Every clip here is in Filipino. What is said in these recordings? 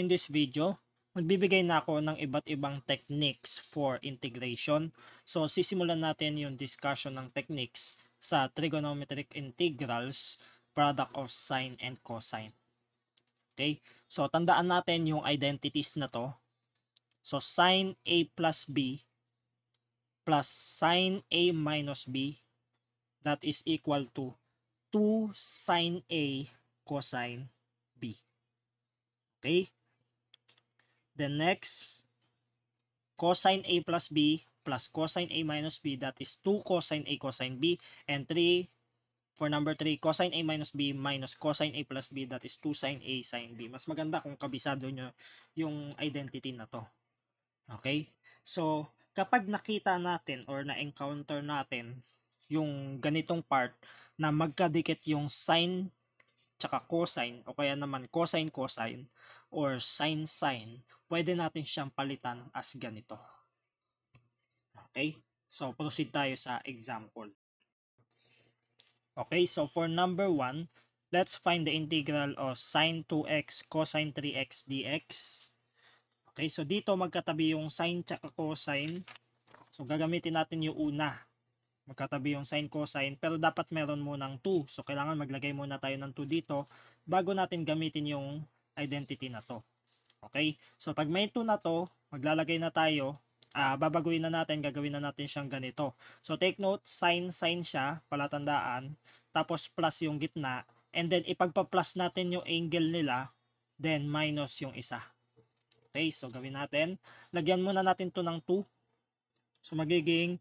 In this video, magbibigay na ako ng iba't ibang techniques for integration. So, sisimulan natin yung discussion ng techniques sa trigonometric integrals, product of sine and cosine. Okay? So, tandaan natin yung identities na to. So, sine A plus B plus sine A minus B that is equal to 2 sine A cosine B. Okay? Then next, cosine A plus B plus cosine A minus B that is 2 cosine A cosine B and 3 for number 3 cosine A minus B minus cosine A plus B that is 2 sine A sine B. Mas maganda kung kabisado nyo yung identity na to. Okay? So, kapag nakita natin or na-encounter natin yung ganitong part na magkadikit yung sine tsaka cosine o kaya naman cosine cosine or sine sine pwede natin siyang palitan as ganito. Okay? So, proceed tayo sa example. Okay, so for number 1, let's find the integral of sine 2x cosine 3x dx. Okay, so dito magkatabi yung sine tsaka cosine. So, gagamitin natin yung una. Magkatabi yung sine cosine, pero dapat meron munang 2. So, kailangan maglagay muna tayo ng 2 dito bago natin gamitin yung identity na to. Okay? So, pag may 2 na to, maglalagay na tayo, uh, babaguhin na natin, gagawin na natin siyang ganito. So, take note, sine, sine siya, palatandaan, tapos plus yung gitna, and then ipagpa-plus natin yung angle nila, then minus yung isa. Okay, so gawin natin. Lagyan muna natin to ng 2. So, magiging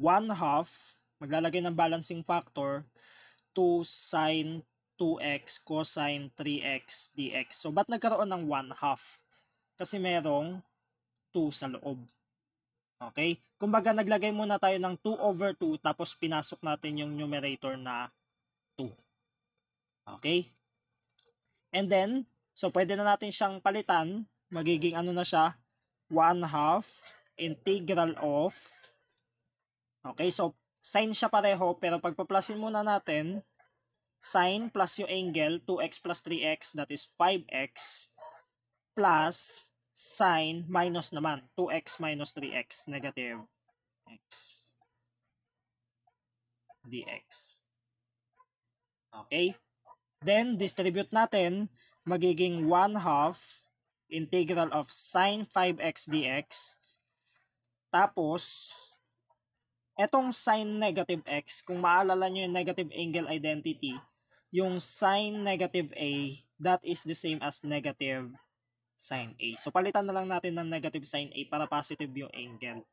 1 half, maglalagay ng balancing factor, 2 sine 2x cosine 3x dx. So, ba't nagkaroon ng 1 half? Kasi merong 2 sa loob. Okay? Kumbaga, naglagay muna tayo ng 2 over 2 tapos pinasok natin yung numerator na 2. Okay? And then, so pwede na natin siyang palitan. Magiging ano na siya? 1 half integral of Okay, so sine siya pareho pero pagpa-plusin muna natin sine plus yung angle, 2x plus 3x, that is 5x, plus sine minus naman, 2x minus 3x, negative x dx. Okay? Then, distribute natin, magiging 1 half integral of sine 5x dx. Tapos, etong sine negative x, kung maalala nyo yung negative angle identity, yung sine negative A, that is the same as negative sine A. So, palitan na lang natin ng negative sine A para positive yung angle.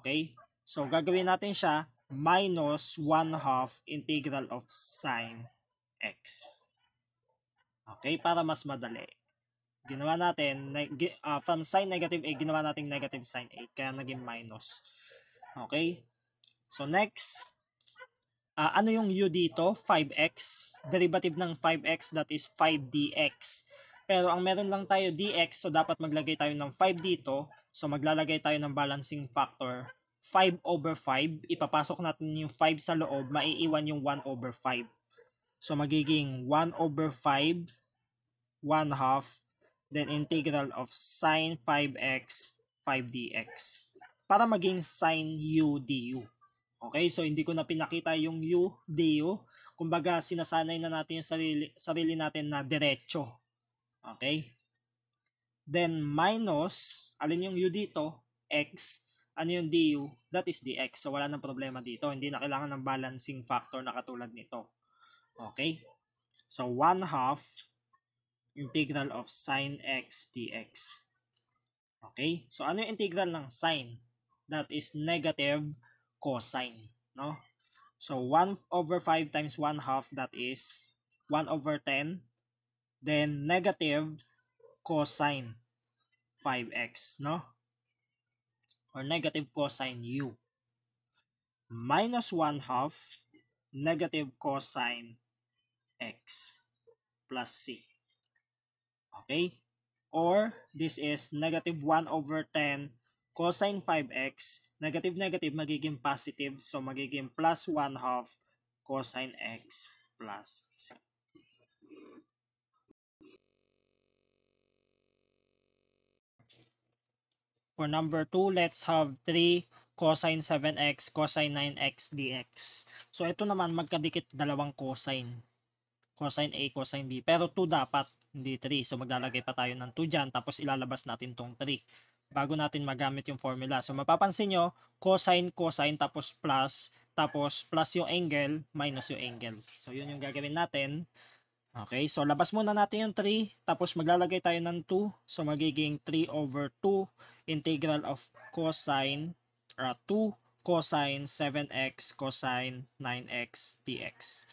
Okay? So, gagawin natin siya minus 1 half integral of sine x. Okay? Para mas madali. Ginawa natin, uh, from sine negative A, ginawa natin negative sine A. Kaya naging minus. Okay? So, next, Uh, ano yung u dito? 5x. Derivative ng 5x that is 5dx. Pero ang meron lang tayo dx so dapat maglagay tayo ng 5 dito. So maglalagay tayo ng balancing factor 5 over 5. Ipapasok natin yung 5 sa loob. Maiiwan yung 1 over 5. So magiging 1 over 5 1 half then integral of sine 5x 5dx para maging sine u du. Okay, so hindi ko na pinakita yung U, DU. Kumbaga, sinasanay na natin yung sarili, sarili natin na diretso. Okay? Then, minus, alin yung U dito? X. Ano yung DU? That is dx. So, wala nang problema dito. Hindi na kailangan ng balancing factor na katulad nito. Okay? So, 1 half integral of sine x dx. Okay? So, ano yung integral ng sine? That is negative cosine, no? So 1 over 5 times 1 half that is 1 over 10 then negative cosine 5x, no? Or negative cosine u minus 1 half negative cosine x plus c. Okay? Or this is negative 1 over 10 cosine 5x, negative-negative magiging positive. So, magiging plus 1 half cosine x plus 6. For number 2, let's have 3 cosine 7x cosine 9x dx. So, ito naman magkadikit dalawang cosine. Cosine A, cosine B. Pero 2 dapat, hindi 3. So, maglalagay pa tayo ng 2 dyan. Tapos, ilalabas natin tong 3 bago natin magamit yung formula. So, mapapansin nyo, cosine, cosine, tapos plus, tapos plus yung angle, minus yung angle. So, yun yung gagawin natin. Okay, so labas muna natin yung 3, tapos maglalagay tayo ng 2. So magiging 3 over 2 integral of cosine uh, 2 cosine 7x cosine 9x dx.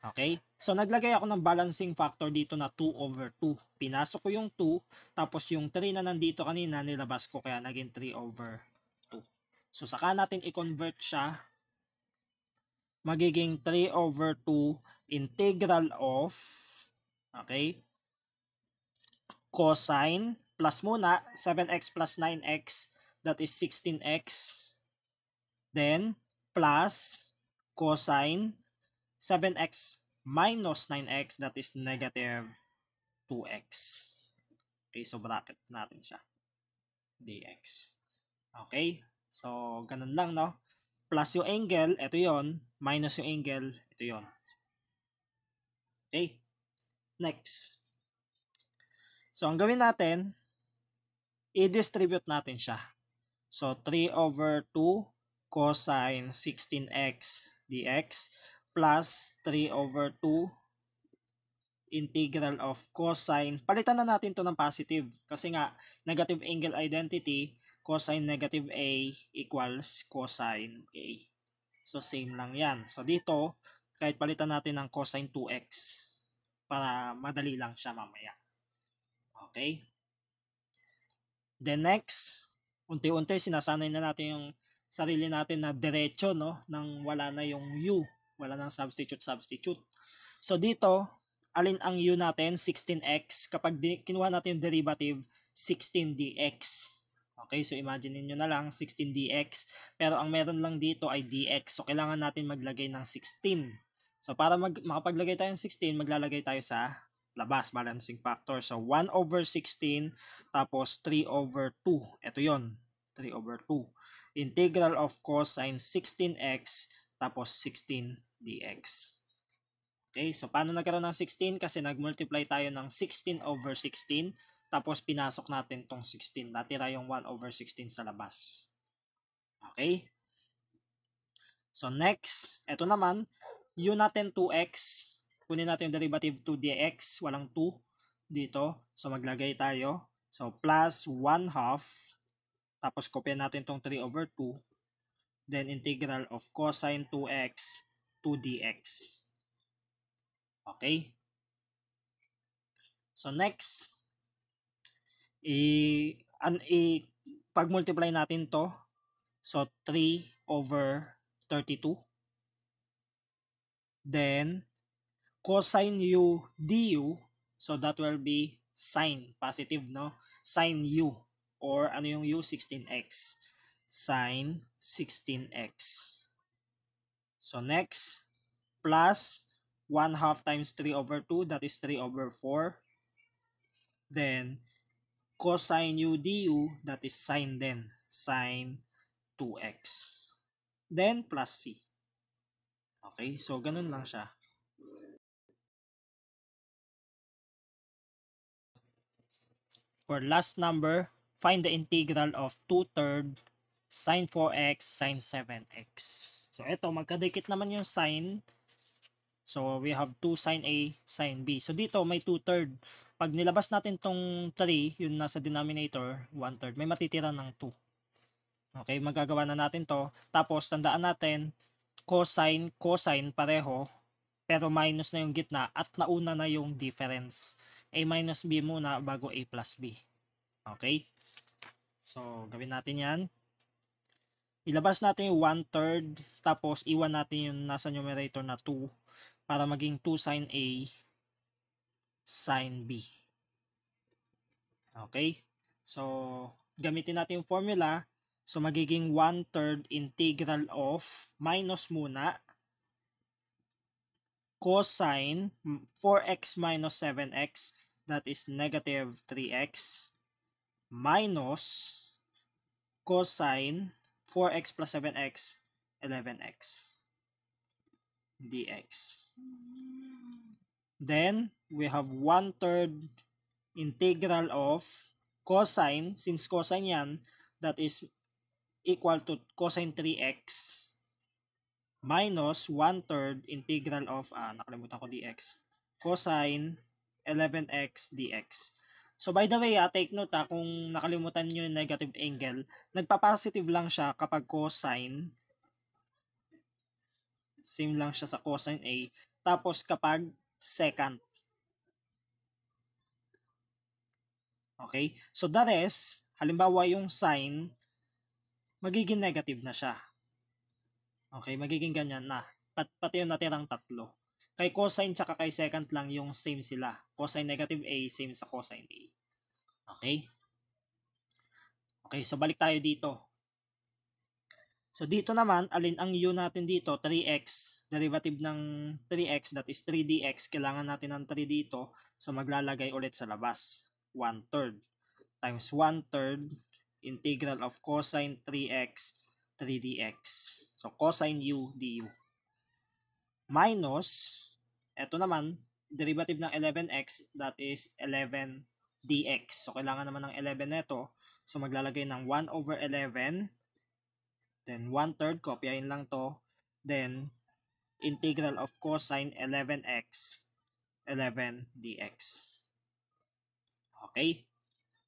Okay, so naglagay ako ng balancing factor dito na 2 over 2. Pinasok ko yung 2, tapos yung 3 na nandito kanina nilabas ko kaya naging 3 over 2. So saka natin i-convert siya magiging 3 over 2 integral of, okay, cosine, plus muna, 7x plus 9x, that is 16x, then, plus, cosine, 7x minus 9x, that is negative 2x. Okay, so bracket natin siya. dx. Okay, so ganun lang, no? Plus yung angle, ito yon minus yung angle, ito yon Okay? Next. So, ang gawin natin, i-distribute natin siya. So, 3 over 2 cosine 16x dx plus 3 over 2 integral of cosine. Palitan na natin to ng positive kasi nga negative angle identity cosine negative a equals cosine a. So, same lang yan. So, dito, kahit palitan natin ng cosine 2x para madali lang siya mamaya. Okay? Then next, unti-unti sinasanay na natin yung sarili natin na diretso no nang wala na yung u, wala nang substitute substitute. So dito, alin ang u natin 16x kapag di, kinuha natin yung derivative 16dx. Okay, so imagine niyo na lang 16dx pero ang meron lang dito ay dx. So kailangan natin maglagay ng 16 So para mag makapaglagay tayo ng 16, maglalagay tayo sa labas, balancing factor. So 1 over 16 tapos 3 over 2. Ito yon 3 over 2. Integral of cosine 16x tapos 16 dx. Okay, so paano nagkaroon ng 16? Kasi nag-multiply tayo ng 16 over 16 tapos pinasok natin tong 16. Natira yung 1 over 16 sa labas. Okay? So next, ito naman, u natin 2x, kunin natin yung derivative 2dx, walang 2 dito. So maglagay tayo. So plus 1 half, tapos kopya natin tong 3 over 2, then integral of cosine 2x 2dx. Okay? So next, i, an, i pag-multiply natin to, so 3 over 32 Then, cosine u du, so that will be sine, positive, no? Sine u, or ano yung u? 16x. Sine 16x. So, next, plus 1 half times 3 over 2, that is 3 over 4. Then, cosine u du, that is sine then, sine 2x. Then, plus c. Okay, so ganun lang siya. For last number, find the integral of 2 third sine 4x sine 7x. So ito, magkadikit naman yung sine. So we have 2 sine A, sine B. So dito may 2 third. Pag nilabas natin tong 3, yung nasa denominator, 1 third, may matitira ng 2. Okay, magagawa na natin to. Tapos tandaan natin, cosine, cosine pareho, pero minus na yung gitna at nauna na yung difference. A minus B muna bago A plus B. Okay? So, gawin natin yan. Ilabas natin yung 1 third, tapos iwan natin yung nasa numerator na 2 para maging 2 sin A sin B. Okay? So, gamitin natin yung formula So, magiging 1 third integral of minus muna cosine 4x minus 7x that is negative 3x minus cosine 4x plus 7x 11x dx. Then, we have 1 third integral of cosine, since cosine yan, that is equal to cosine 3x minus 1 third integral of, ah, nakalimutan ko dx, cosine 11x dx. So by the way, ah, take note ah, kung nakalimutan nyo yung negative angle, nagpa-positive lang siya kapag cosine Same lang siya sa cosine A. Tapos kapag secant. Okay? So the rest, halimbawa yung sine, magiging negative na siya. Okay? Magiging ganyan na. Pat, pati yung natirang tatlo. Kay cosine tsaka kay secant lang yung same sila. Cosine negative A, same sa cosine A. Okay? Okay, so balik tayo dito. So dito naman, alin ang u natin dito? 3x. Derivative ng 3x, that is 3dx. Kailangan natin ng 3 dito. So maglalagay ulit sa labas. 1 third times 1 third integral of cosine 3x 3dx. So cosine u du. Minus, eto naman, derivative ng 11x, that is 11 dx. So kailangan naman ng 11 neto. So maglalagay ng 1 over 11 Then 1 third, kopyahin lang to. Then integral of cosine 11x 11 dx. Okay?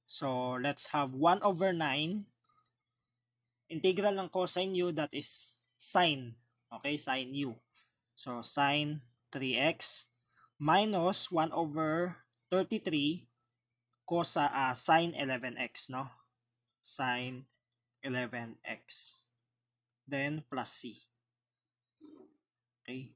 So, let's have 1 over 9. Integral ng cosine u, that is sine. Okay, sine u. So, sine 3x minus 1 over 33 cosa, uh, sine 11x, no? Sine 11x then plus C. Okay.